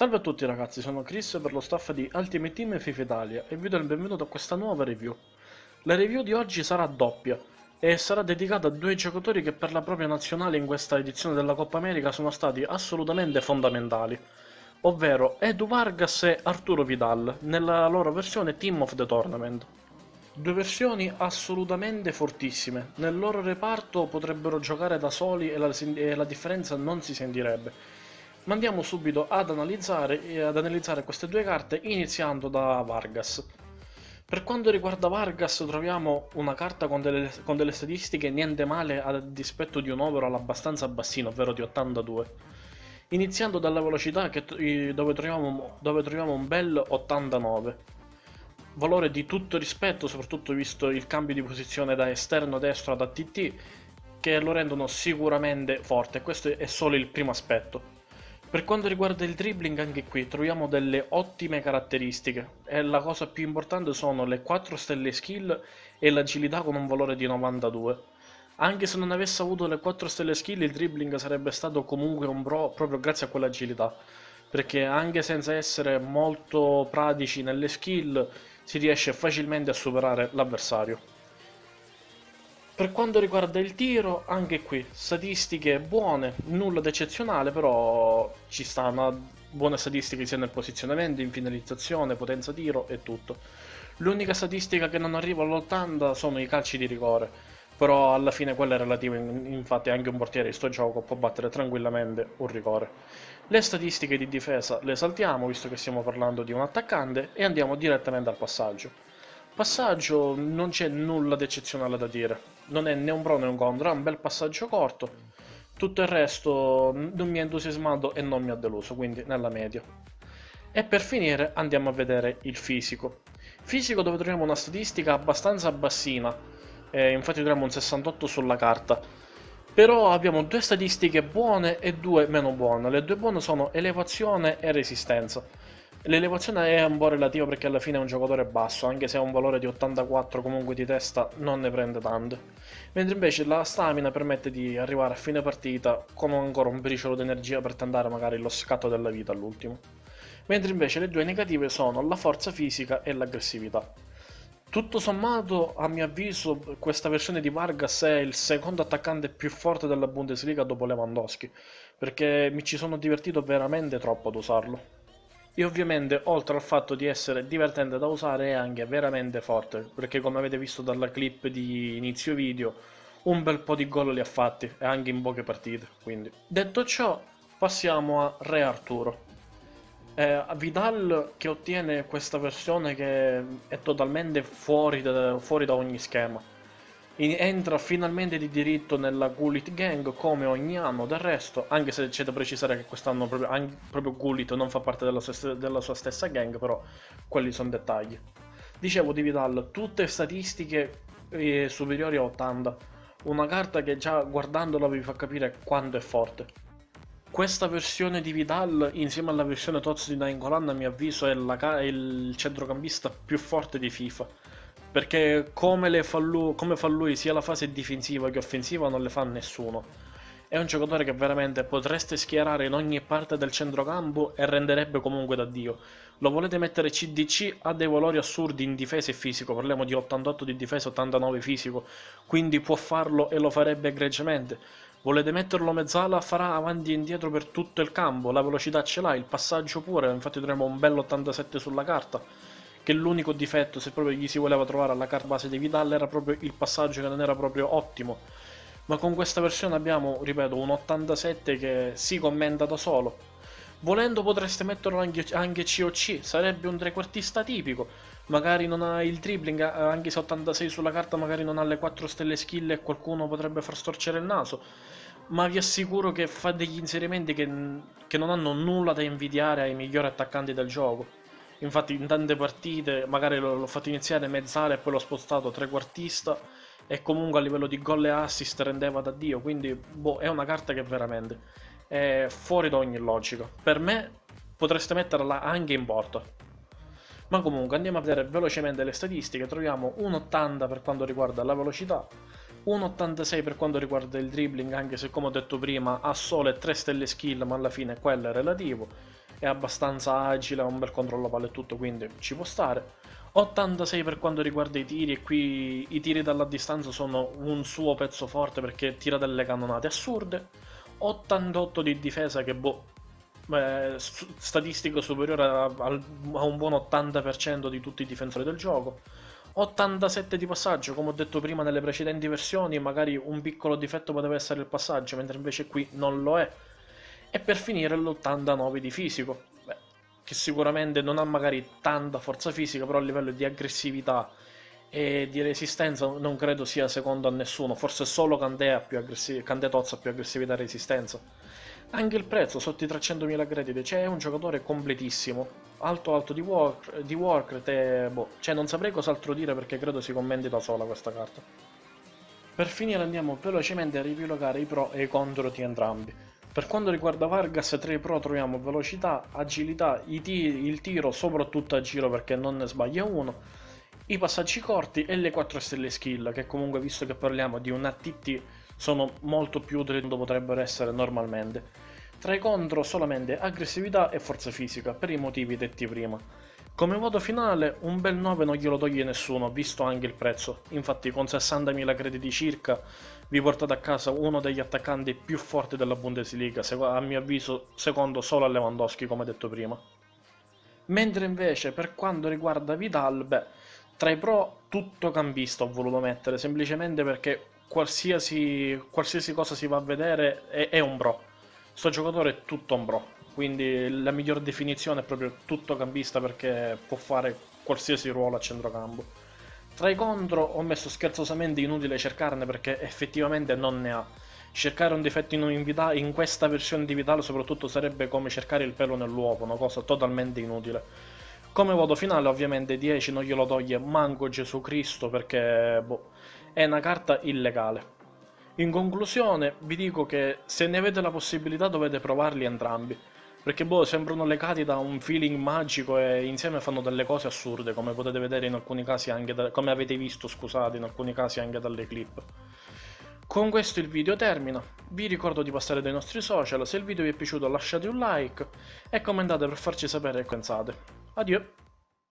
Salve a tutti ragazzi, sono Chris per lo staff di Ultimate Team e FIFA Italia e vi do il benvenuto a questa nuova review. La review di oggi sarà doppia e sarà dedicata a due giocatori che per la propria nazionale in questa edizione della Coppa America sono stati assolutamente fondamentali, ovvero Edu Vargas e Arturo Vidal, nella loro versione Team of the Tournament. Due versioni assolutamente fortissime, nel loro reparto potrebbero giocare da soli e la, e la differenza non si sentirebbe. Ma andiamo subito ad analizzare, ad analizzare queste due carte iniziando da Vargas. Per quanto riguarda Vargas troviamo una carta con delle, con delle statistiche niente male a dispetto di un overall abbastanza bassino, ovvero di 82. Iniziando dalla velocità che, dove, troviamo, dove troviamo un bel 89 valore di tutto rispetto, soprattutto visto il cambio di posizione da esterno destro ad ATT, che lo rendono sicuramente forte. Questo è solo il primo aspetto. Per quanto riguarda il dribbling, anche qui troviamo delle ottime caratteristiche e la cosa più importante sono le 4 stelle skill e l'agilità con un valore di 92. Anche se non avesse avuto le 4 stelle skill, il dribbling sarebbe stato comunque un pro proprio grazie a quell'agilità. Perché anche senza essere molto pratici nelle skill, si riesce facilmente a superare l'avversario. Per quanto riguarda il tiro, anche qui statistiche buone, nulla di eccezionale, però ci stanno buone statistiche sia nel posizionamento, in finalizzazione, potenza tiro e tutto. L'unica statistica che non arriva all'80 sono i calci di rigore, però alla fine quella è relativa, infatti anche un portiere di sto gioco può battere tranquillamente un rigore. Le statistiche di difesa le saltiamo, visto che stiamo parlando di un attaccante, e andiamo direttamente al passaggio. Passaggio non c'è nulla di eccezionale da dire, non è né un pro né un contro, è un bel passaggio corto, tutto il resto non mi ha entusiasmato e non mi ha deluso, quindi nella media. E per finire andiamo a vedere il fisico. Fisico dove troviamo una statistica abbastanza bassina, eh, infatti troviamo un 68 sulla carta, però abbiamo due statistiche buone e due meno buone. Le due buone sono elevazione e resistenza. L'elevazione è un po' relativa perché alla fine è un giocatore basso, anche se ha un valore di 84 comunque di testa non ne prende tante. Mentre invece la stamina permette di arrivare a fine partita con ancora un briciolo di energia per tentare magari lo scatto della vita all'ultimo. Mentre invece le due negative sono la forza fisica e l'aggressività. Tutto sommato, a mio avviso, questa versione di Vargas è il secondo attaccante più forte della Bundesliga dopo Lewandowski, perché mi ci sono divertito veramente troppo ad usarlo. E ovviamente, oltre al fatto di essere divertente da usare, è anche veramente forte, perché come avete visto dalla clip di inizio video, un bel po' di gol li ha fatti, e anche in poche partite, quindi. Detto ciò, passiamo a Re Arturo. Eh, Vidal che ottiene questa versione che è totalmente fuori da, fuori da ogni schema. Entra finalmente di diritto nella Gullit Gang come ogni anno, del resto, anche se c'è da precisare che quest'anno proprio, proprio Gullit non fa parte della sua, della sua stessa gang, però quelli sono dettagli. Dicevo di Vidal, tutte statistiche eh, superiori a 80, una carta che già guardandola vi fa capire quanto è forte. Questa versione di Vidal insieme alla versione Toz di Nainggolan a mio avviso è, la, è, il centrocampista più forte di FIFA perché come, fa lui, come fa lui sia la fase difensiva che offensiva non le fa nessuno. È un giocatore che veramente potreste schierare in ogni parte del centrocampo e renderebbe comunque da dio. Lo volete mettere CDC ha dei valori assurdi in difesa e fisico. Parliamo di 88 di difesa 89 fisico. Quindi può farlo e lo farebbe egregiamente. Volete metterlo mezzala, farà avanti e indietro per tutto il campo, la velocità ce l'ha, il passaggio pure, infatti troviamo un bello 87 sulla carta, che l'unico difetto, se proprio gli si voleva trovare alla card base di Vidal, era proprio il passaggio che non era proprio ottimo. Ma con questa versione abbiamo, ripeto, un 87 che si commenta da solo. Volendo potreste metterlo anche, anche COC, sarebbe un trequartista tipico, magari non ha il dribbling, anche se 86 sulla carta magari non ha le 4 stelle skill e qualcuno potrebbe far storcere il naso ma vi assicuro che fa degli inserimenti che, che non hanno nulla da invidiare ai migliori attaccanti del gioco. Infatti in tante partite magari l'ho fatto iniziare mezzale e poi l'ho spostato trequartista e comunque a livello di gol e assist rendeva da Dio, quindi boh, è una carta che veramente è fuori da ogni logica. Per me potreste metterla anche in porta. Ma comunque andiamo a vedere velocemente le statistiche, troviamo un 80 per quanto riguarda la velocità, 1,86 per quanto riguarda il dribbling, anche se come ho detto prima ha solo 3 stelle skill, ma alla fine quello è relativo. È abbastanza agile, ha un bel controllo palla e tutto, quindi ci può stare. 86 per quanto riguarda i tiri e qui i tiri dalla distanza sono un suo pezzo forte perché tira delle cannonate assurde. 88 di difesa che boh, eh, statistica superiore a, a un buon 80% di tutti i difensori del gioco. 87 di passaggio, come ho detto prima nelle precedenti versioni, magari un piccolo difetto poteva essere il passaggio, mentre invece qui non lo è. E per finire l'89 di fisico, Beh, che sicuramente non ha magari tanta forza fisica, però a livello di aggressività e di resistenza non credo sia secondo a nessuno, forse solo Candé ha più Candé Tozza ha più aggressività e resistenza. Anche il prezzo, sotto i 300.000 crediti, cioè è un giocatore completissimo. Alto alto di, work, di Warcraft e boh, cioè non saprei cos'altro dire perché credo si commenti da sola questa carta. Per finire andiamo velocemente a riepilogare i pro e i contro di entrambi. Per quanto riguarda Vargas, tra i pro troviamo velocità, agilità, il tiro, soprattutto a giro perché non ne sbaglia uno, i passaggi corti e le 4 stelle skill, che comunque visto che parliamo di un ATT sono molto più utili quanto potrebbero essere normalmente. Tra i contro solamente aggressività e forza fisica, per i motivi detti prima. Come voto finale, un bel 9 non glielo toglie nessuno, visto anche il prezzo. Infatti con 60.000 crediti circa vi portate a casa uno degli attaccanti più forti della Bundesliga, a mio avviso secondo solo a Lewandowski come detto prima. Mentre invece per quanto riguarda Vidal, beh, tra i pro tutto cambista ho voluto mettere, semplicemente perché qualsiasi, qualsiasi cosa si va a vedere è, è un bro. Sto giocatore è tutto un bro, quindi la miglior definizione è proprio tutto campista perché può fare qualsiasi ruolo a centrocampo. Tra i contro ho messo scherzosamente inutile cercarne perché effettivamente non ne ha. Cercare un difetto in, un Vitale, in questa versione di Vitale soprattutto sarebbe come cercare il pelo nell'uovo, una cosa totalmente inutile. Come voto finale ovviamente 10 non glielo toglie manco Gesù Cristo perché boh, è una carta illegale. In conclusione vi dico che se ne avete la possibilità dovete provarli entrambi, perché boh, sembrano legati da un feeling magico e insieme fanno delle cose assurde, come potete vedere in alcuni casi anche da, come avete visto, scusate, in alcuni casi anche dalle clip. Con questo il video termina, vi ricordo di passare dai nostri social, se il video vi è piaciuto lasciate un like e commentate per farci sapere che pensate. Adieu!